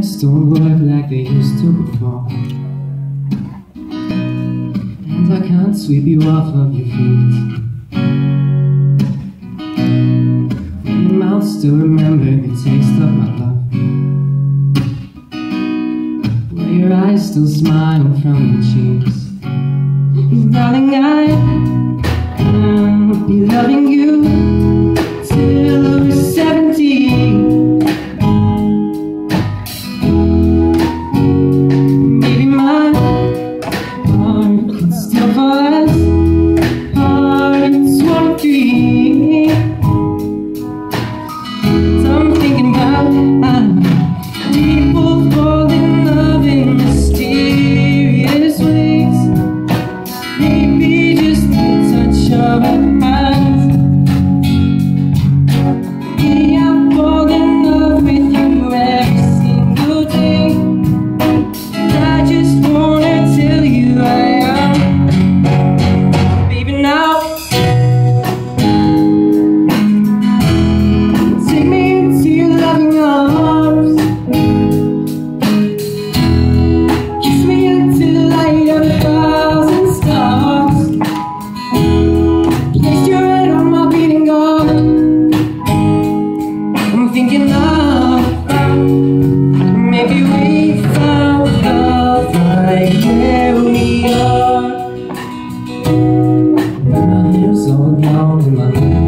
hands don't work like they used to before. And I can't sweep you off of your feet. Your mouth still remember the taste of my love. Where your eyes still smile from your cheeks. Darling, I will be loving you. 为什么